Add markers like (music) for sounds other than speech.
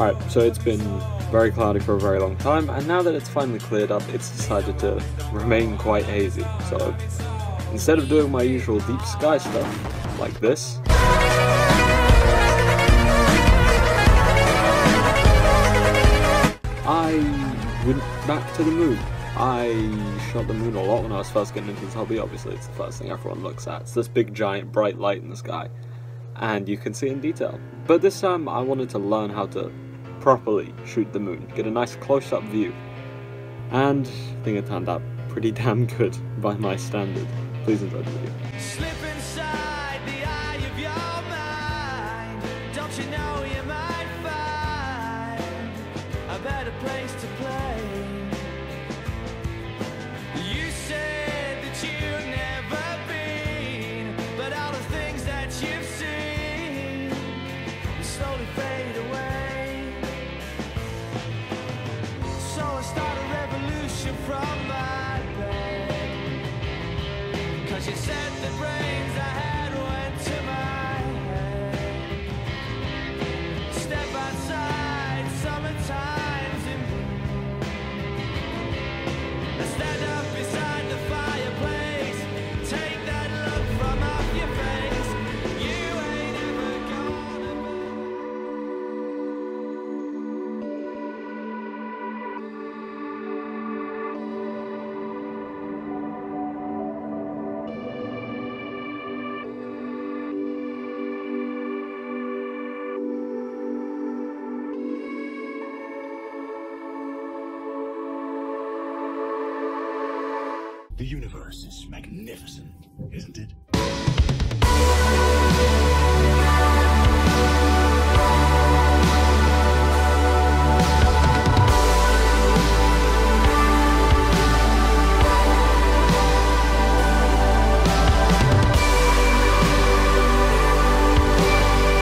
Alright, so it's been very cloudy for a very long time, and now that it's finally cleared up, it's decided to remain quite hazy. So instead of doing my usual deep sky stuff, like this, I went back to the moon. I shot the moon a lot when I was first getting into this hobby, obviously it's the first thing everyone looks at. It's this big giant bright light in the sky, and you can see in detail. But this time I wanted to learn how to properly shoot the moon, get a nice close-up view. And I think it turned out pretty (laughs) damn good by my standard. Please enjoy the video. Place to play She The universe is magnificent, isn't it?